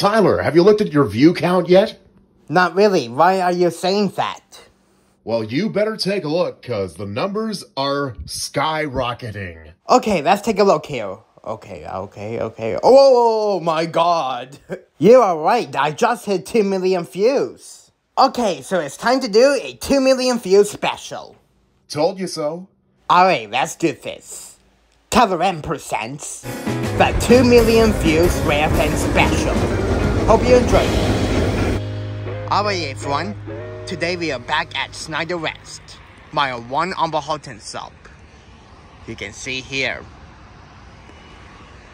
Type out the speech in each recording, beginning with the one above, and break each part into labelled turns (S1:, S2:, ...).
S1: Tyler, have you looked at your view count yet?
S2: Not really. Why are you saying that?
S1: Well, you better take a look, cause the numbers are skyrocketing.
S2: Okay, let's take a look here. Okay, okay, okay. Oh, oh, oh, oh my god. You are right, I just hit 2 million views. Okay, so it's time to do a 2 million views special.
S1: Told you so.
S2: Alright, let's do this. Tyler M presents the 2 million views rare and special. Hope you enjoy. Alright everyone, today we are back at Snider West, mile 1 on the Halton sub. You can see here.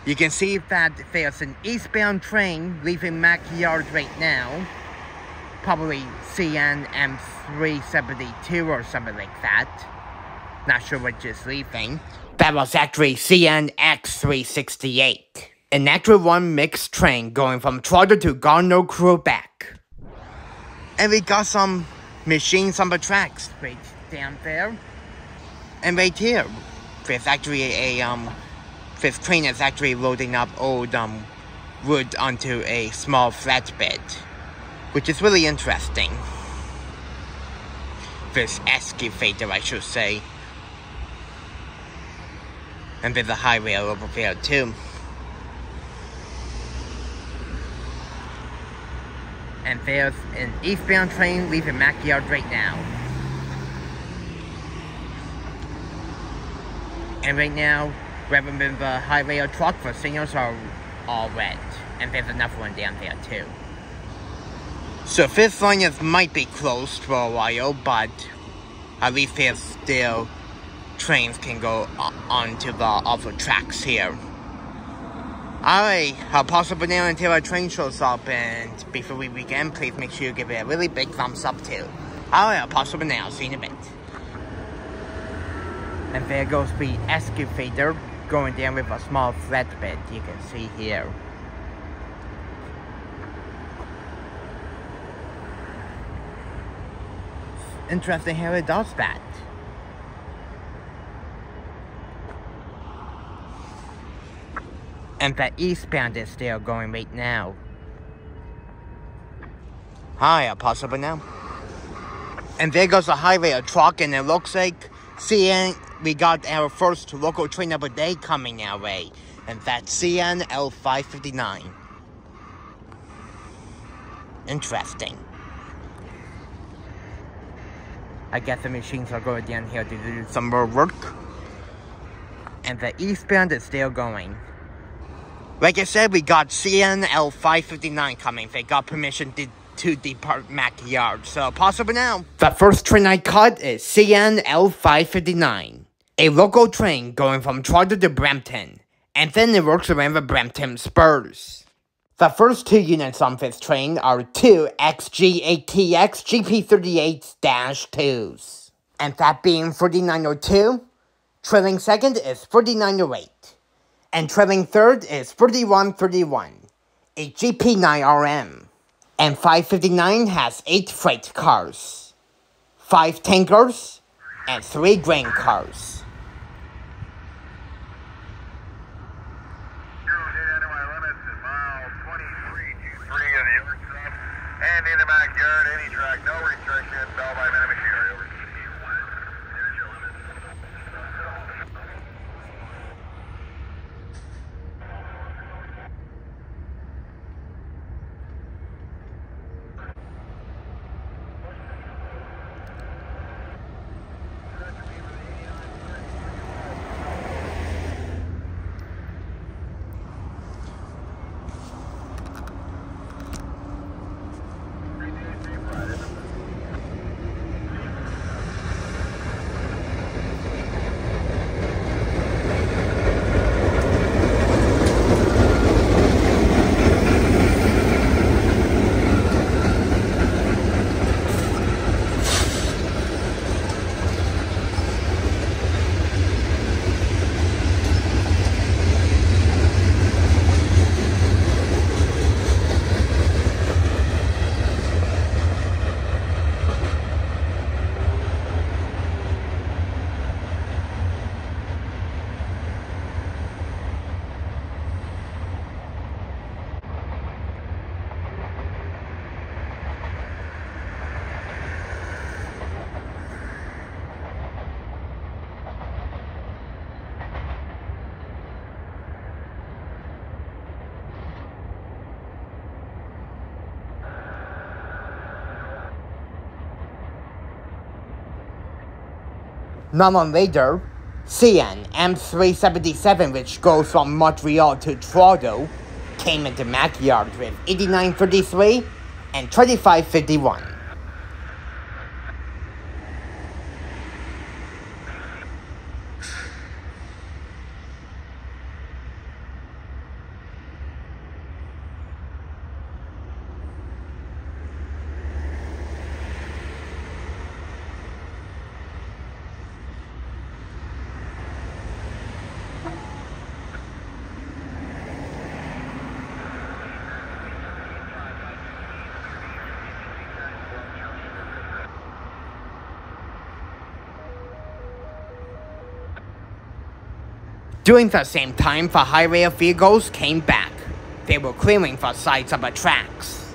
S2: You can see that there's an eastbound train leaving Mac Yard right now. Probably CN M372 or something like that. Not sure which is leaving. That was actually CN X368. An Acura 1 mixed train going from Toronto to Gardner, Quebec. And we got some machines on the tracks right down there. And right here, there's actually a, um, this train is actually loading up old, um, wood onto a small flatbed. Which is really interesting. This excavator, I should say. And there's a highway over there too. And there's an eastbound train leaving Mac Yard right now. And right now, than the highway or truck, the signals are all red. And there's another one down there too. So this line is might be closed for a while, but at least there's still trains can go onto the other tracks here. Alright, I'll pause it now until our train shows up, and before we begin, please make sure you give it a really big thumbs up too. Alright, it now, see you in a bit. And there goes the excavator going down with a small flatbed, you can see here. Interesting how it does that. And the eastbound is still going right now. Hi, possible now. And there goes the highway, a truck, and it looks like CN, we got our first local train of the day coming our way. And that's CN L559. Interesting. I guess the machines are going down here to do some more work. And the eastbound is still going. Like I said, we got CNL 559 coming. They got permission to, to depart Mac Yard, so possible now. The first train I caught is CNL 559, a local train going from Toronto to Brampton, and then it works around the Brampton Spurs. The first two units on this train are two ex-GATX GP38-2s, and that being 4902, trailing second is 4908 and trailing third is 3131, a GP9RM. And 559 has 8 freight cars, 5 tankers, and 3 grain cars.
S3: And in the backyard, any track, no by
S2: long later, CN M377, which goes from Montreal to Toronto, came into Mac Yard with 89.33 and 25.51. During the same time, the highway of vehicles came back. They were clearing the sides of the tracks.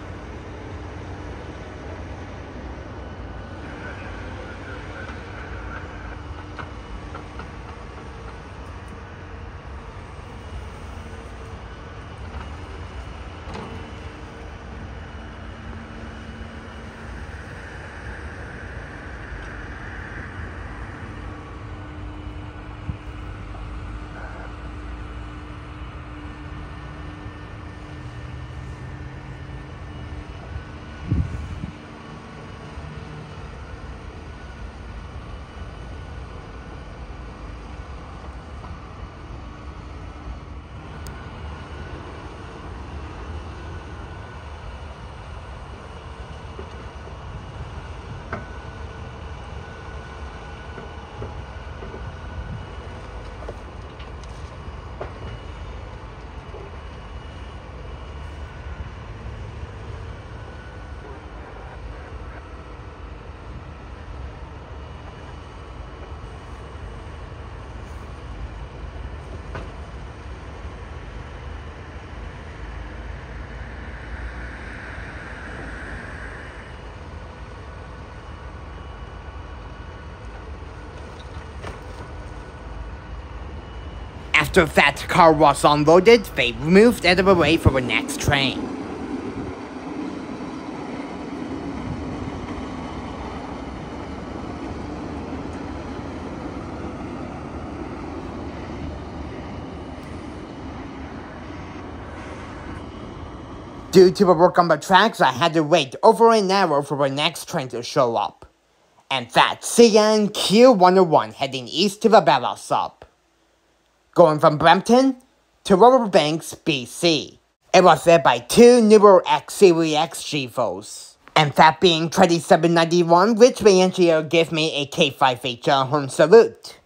S2: After that car was unloaded, they moved out of the way for the next train. Due to the work on the tracks, I had to wait over an hour for the next train to show up. And that's CN Q101 heading east to the Bala Sub going from Brampton to Riverbanks, BC. It was led by two newer X Series X GFOs, and that being 2791, which the engineer gave me a K5H horn salute.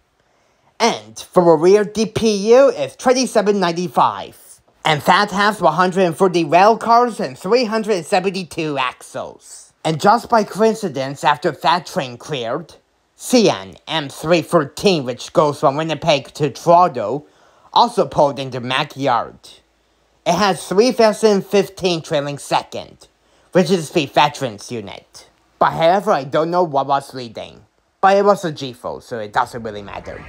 S2: And for a rear DPU is 2795, and that has 140 rail cars and 372 axles. And just by coincidence, after that train cleared, CN M314, which goes from Winnipeg to Toronto, also pulled into Mackyard. It has 3,015 trailing second, which is the veterans unit. But however, I don't know what was leading. But it was a G4, so it doesn't really matter.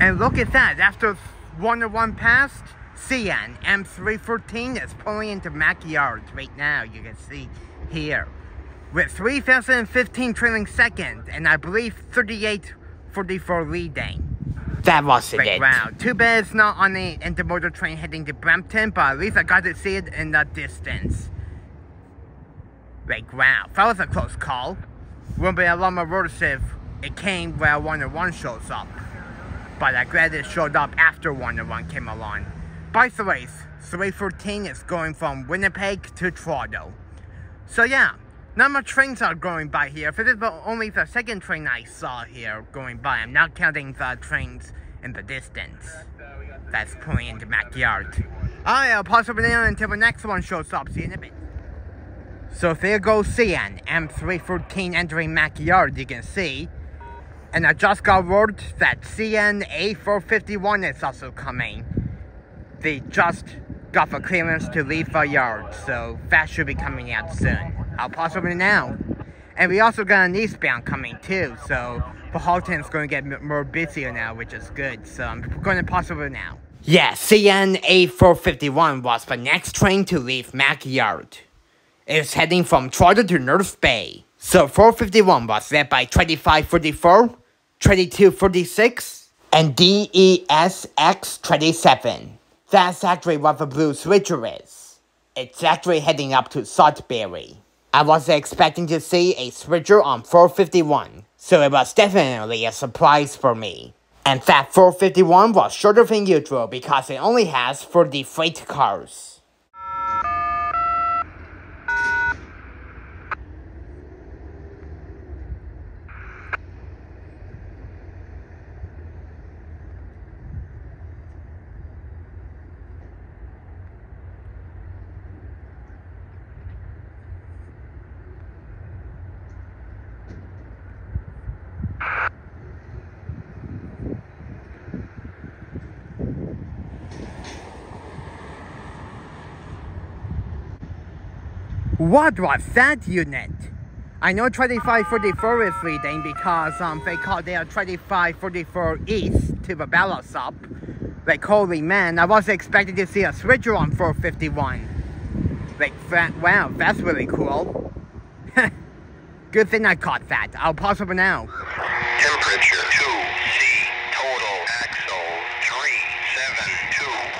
S2: And look at that. After one to one past, CN M314 is pulling into Mac Yard right now. You can see here. With 3015 trailing second, and I believe 3844 leading.
S4: That was
S2: Right,
S4: it.
S2: wow. Too bad it's not on the intermodal train heading to Brampton, but at least I got to see it in the distance. Like, wow. That was a close call. Wouldn't be a lot more worse if it came where 101 shows up. But I'm glad it showed up after 101 came along. By the way, 314 is going from Winnipeg to Toronto. So yeah, not much trains are going by here. This is only the second train I saw here going by. I'm not counting the trains in the distance. That's pulling into Mac Yard. I'll possibly there until the next one shows up. See you in a bit. So there goes CN M314 entering Mac Yard. You can see. And I just got word that CN A451 is also coming. They just got the clearance to leave the yard, so that should be coming out soon. I'll possibly now. And we also got an eastbound coming too, so the Halton's going to get more busier now, which is good. So I'm going to possibly now.
S4: Yeah, CN A451 was the next train to leave Mac Yard. It's heading from Toronto to North Bay. So 451 was led by 2544, 2246, and E DESX27. That's actually what the blue switcher is. It's actually heading up to Sudbury. I wasn't expecting to see a switcher on 451, so it was definitely a surprise for me. And that 451 was shorter than usual because it only has 40 freight cars.
S2: What was that unit? I know 2544 is leading because um, they call their 2544 east to the Bala Sub. Like, holy man, I wasn't expecting to see a switcher on 451. Like, that, wow, that's really cool. Good thing I caught that. I'll pause over now.
S3: Temperature 2C. Total axle 372.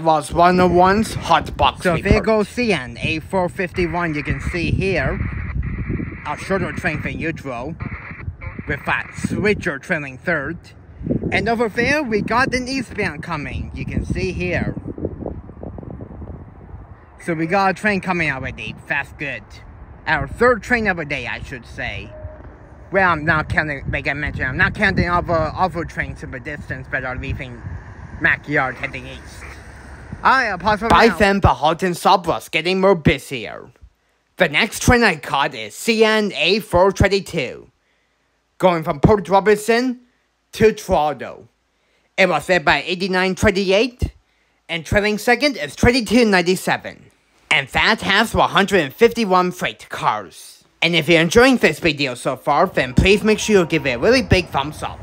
S4: That was 101's hot box
S2: So there goes CN A451. You can see here a shorter train than usual, with that switcher trailing third. And over there, we got an eastbound coming. You can see here. So we got a train coming already. That's good. Our third train of the day, I should say. Well, I'm not counting, like I mentioned, I'm not counting other other trains in the distance that are leaving Mac Yard heading east. I possibly
S4: By
S2: now.
S4: then, the Halton sub was getting more busier. The next train I caught is CNA A422, going from Port Robinson to Toronto. It was led by 8928, and trailing second is 2297. And that has 151 freight cars. And if you're enjoying this video so far, then please make sure you give it a really big thumbs up.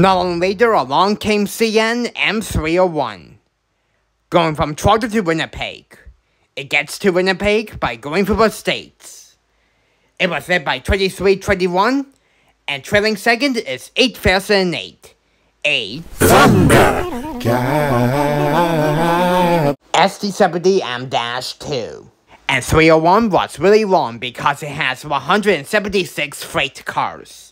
S2: Not long later, along came CN M301, going from Toronto to Winnipeg. It gets to Winnipeg by going through the states. It was led by 2321, and trailing second is 8008. A thunder. SD70M-2. And 301 was really long because it has 176 freight cars.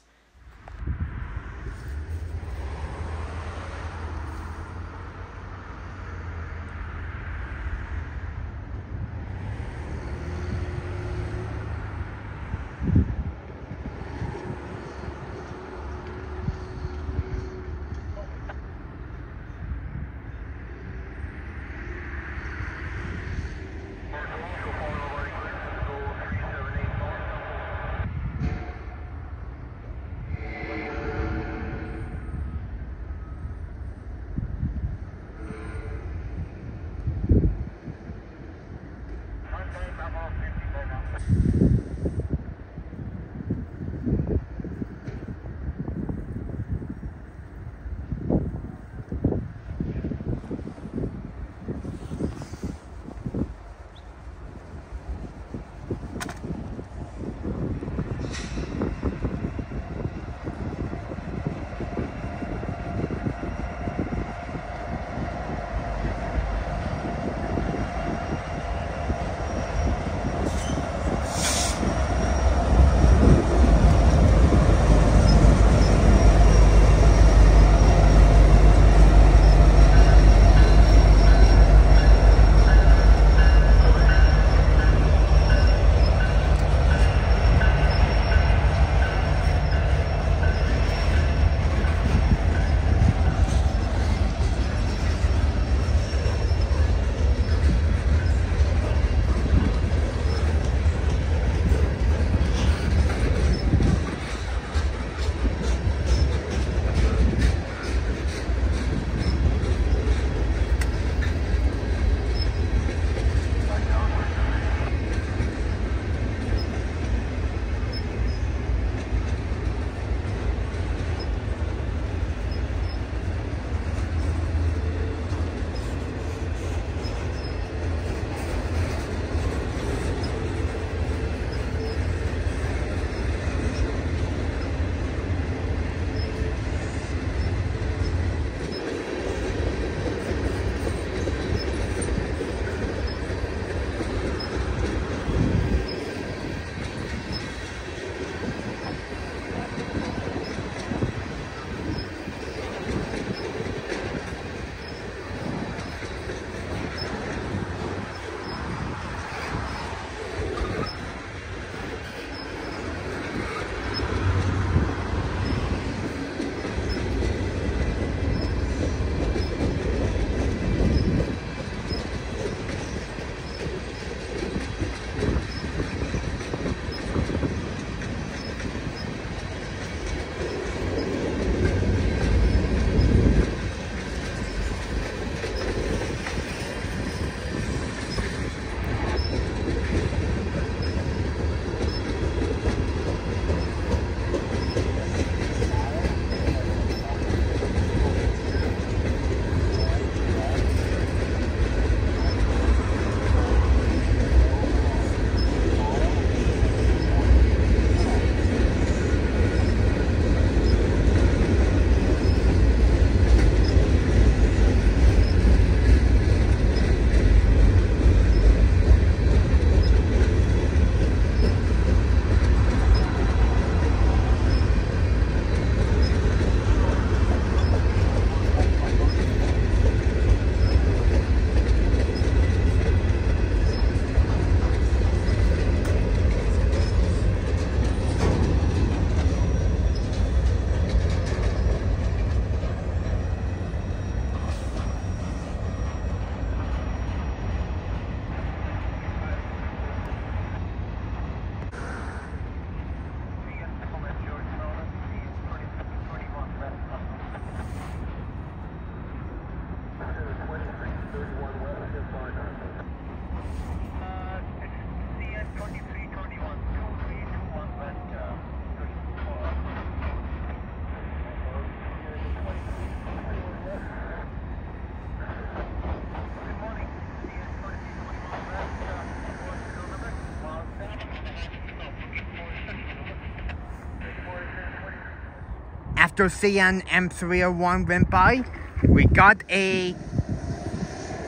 S2: After CN M301 went by, we got a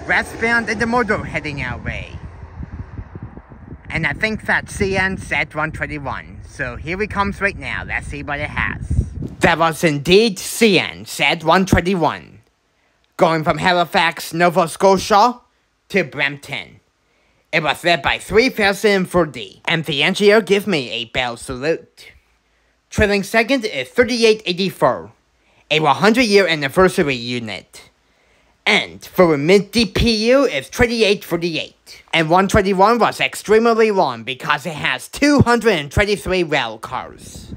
S2: westbound in the motor heading our way. And I think that's CN Z121. So here it comes right now. Let's see what it has. That was indeed CN Z121. Going from Halifax, Nova Scotia to Brampton. It was led by 3040, and the engineer give me a bell salute. Trailing second is 3884, a 100 year anniversary unit. And for a mid DPU is 2848. And 121 was extremely long because it has 223 rail cars.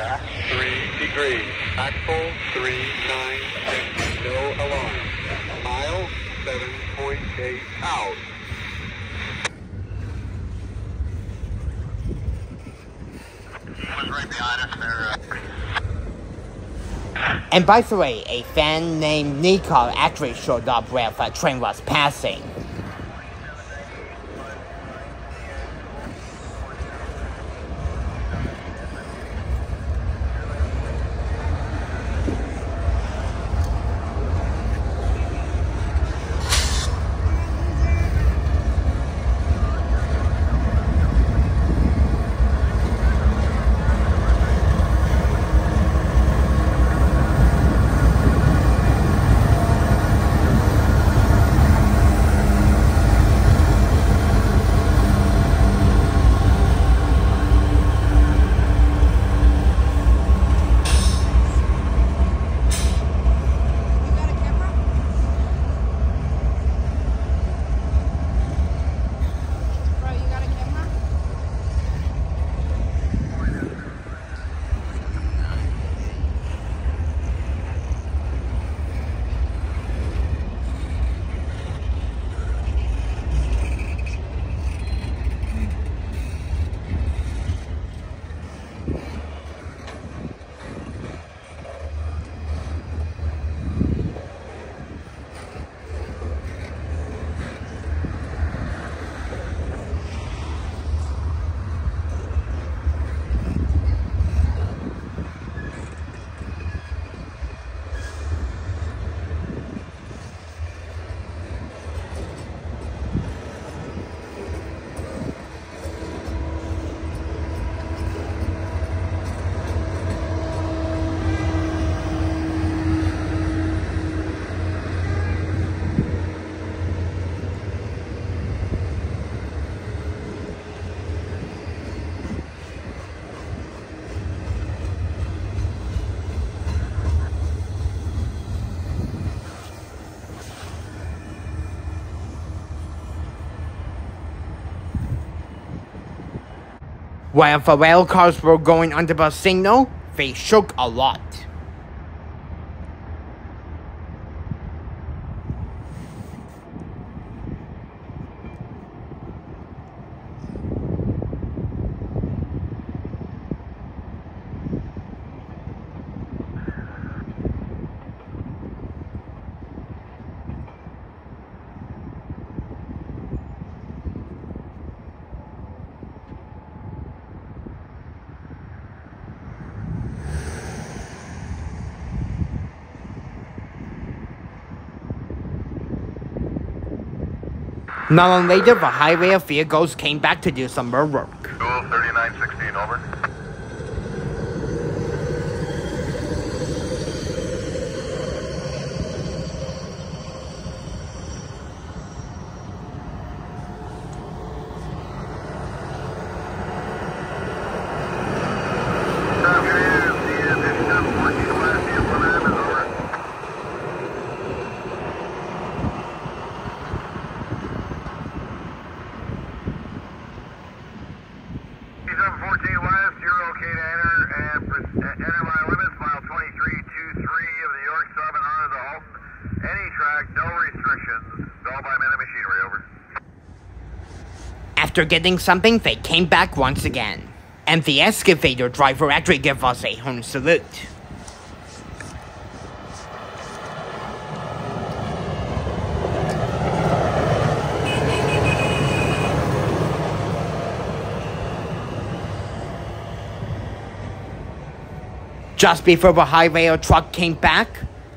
S5: Back three degrees. Axle three nine six. No alarm. Mile seven point eight out.
S6: right behind us there.
S2: Uh, and by the way, a fan named Nicole actually showed up where the train was passing. While rail cars were going under the signal, they shook a lot. Not long later, the highway of Fear vehicles came back to do some more work.
S6: Dual 3916, over. He's up 14 west, you're okay to enter and pres- uh, enter my limits, mile 2323 of the York sub and onto the Halton. Any track, no restrictions. All by men and machinery, over.
S2: After getting something, they came back once again. And the excavator driver actually gave us a horn salute. Just before the highway truck came back,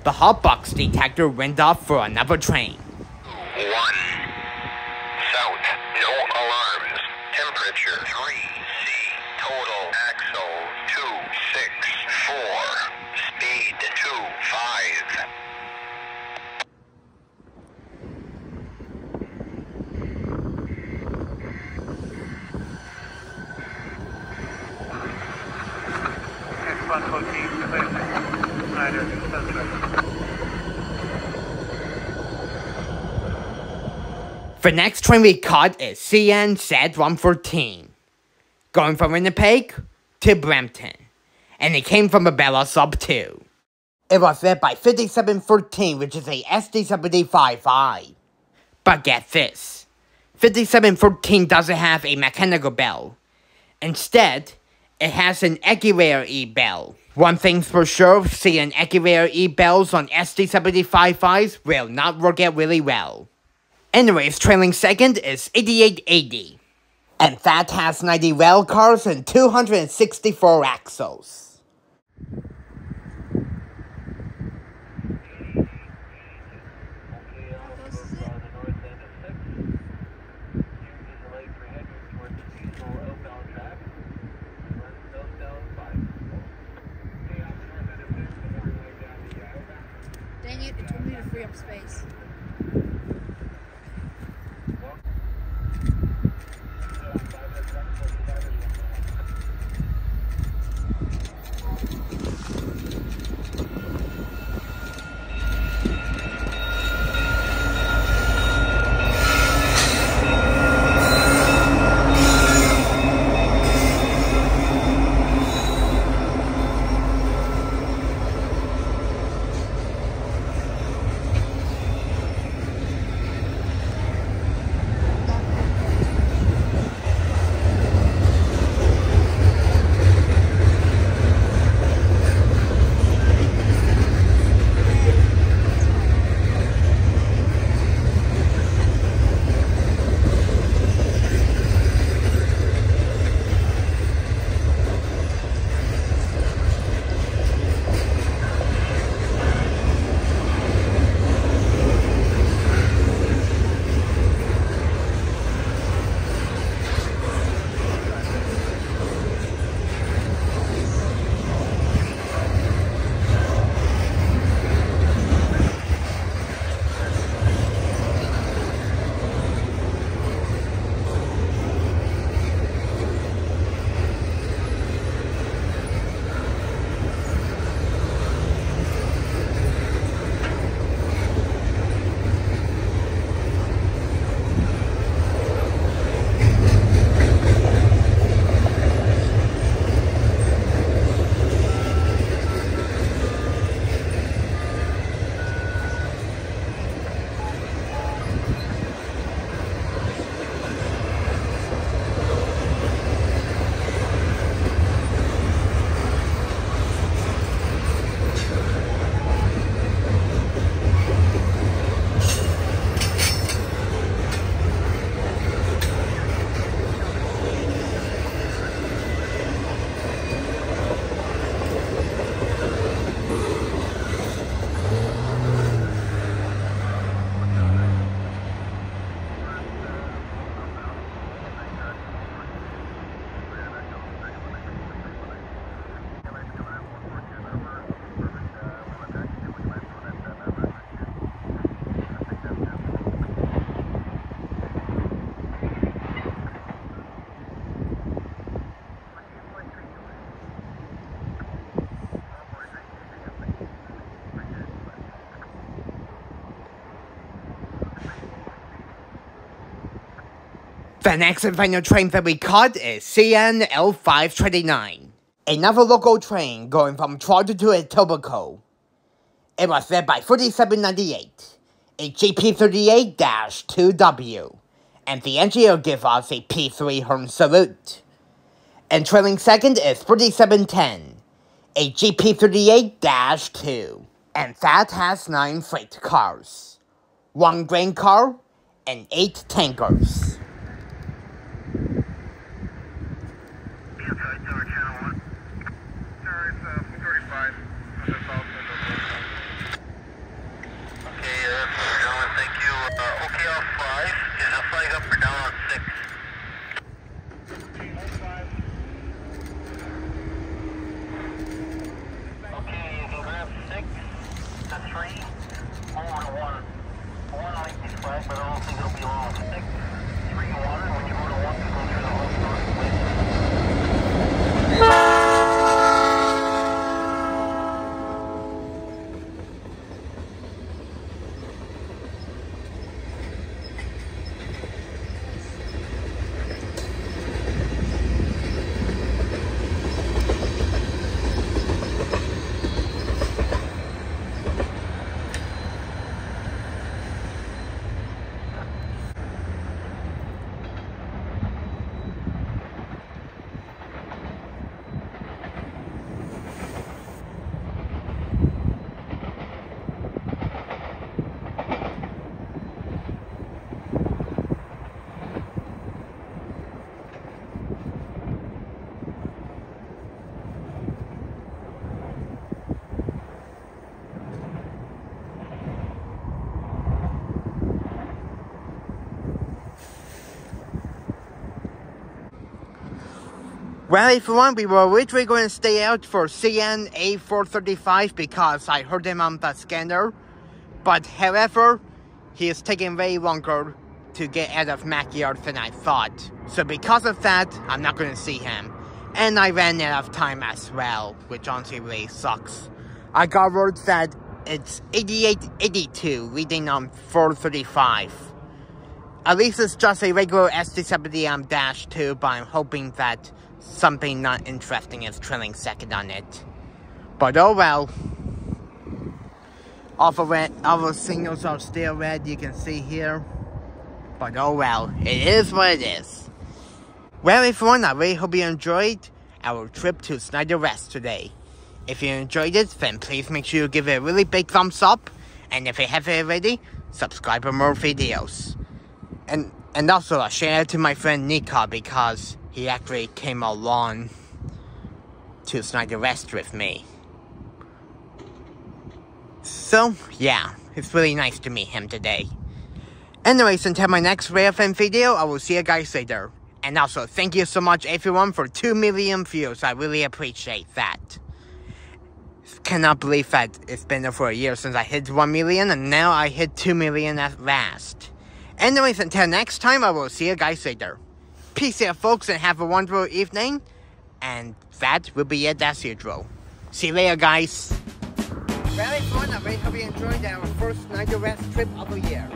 S2: the hotbox detector went off for another train.
S6: One. South. No alarms. Temperature 3C. Total axle 264. Speed 25.
S2: The next train we caught is CN Z114, going from Winnipeg to Brampton, and it came from a Bala Sub 2. It was led by 5714, which is a SD75i. But get this 5714 doesn't have a mechanical bell. Instead, it has an Equiware E bell. One thing's for sure, seeing Equiware E bells on SD75is will not work out really well. Anyways, trailing second is 8880. And that has 90 rail cars and 264 axles.
S7: The
S2: next final train that we caught is CNL529. Another local train going from Toronto to Etobicoke. It was led by 4798, a GP38-2W, and the engineer gave us a P3 horn salute. And trailing second is 4710, a GP38-2, and that has 9 freight cars, 1 grain car, and 8 tankers. Well, everyone, we were originally going to stay out for CN A435 because I heard him on the scanner. But however, he is taking way longer to get out of Mac Yard than I thought. So because of that, I'm not going to see him. And I ran out of time as well, which honestly really sucks. I got word that it's 8882 reading on 435. At least it's just a regular SD70M Dash 2, but I'm hoping that something not interesting is trailing second on it. But oh well. The, red, the signals are still red, you can see here. But oh well, it is what it is. Well everyone, I really hope you enjoyed our trip to Snider West today. If you enjoyed it, then please make sure you give it a really big thumbs up. And if you haven't already, subscribe for more videos. And and also a shout out to my friend Nika because he actually came along to Snider West with me. So yeah, it's really nice to meet him today. Anyways, until my next railfan video, I will see you guys later. And also, thank you so much everyone for 2 million views, I really appreciate that. Cannot believe that it's been for a year since I hit 1 million and now I hit 2 million at last. Anyways, until next time, I will see you guys later. Peace out, folks, and have a wonderful evening. And that will be it as usual. See you later, guys. Well, everyone, I really hope you enjoyed our first Snider West trip of the year.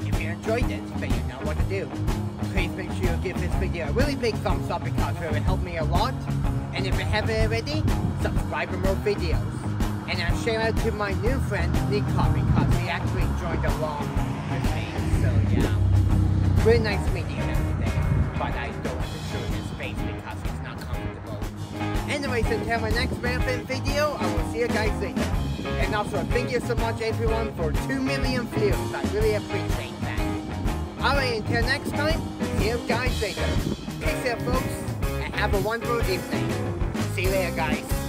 S2: If you enjoyed it, then you know what to do. Please make sure you give this video a really big thumbs up because it will help me a lot. And if you haven't already, subscribe for more videos. And a shout out to my new friend, Nika, because he actually joined along with me. So, yeah. Really nice meeting today. But I don't want to show his face because he's not comfortable. Anyways, until my next Rampant video, I will see you guys later. And also, thank you so much everyone for 2 million views. I really appreciate that. Alright, until next time, see you guys later. Peace out, folks, and have a wonderful evening. See you later, guys.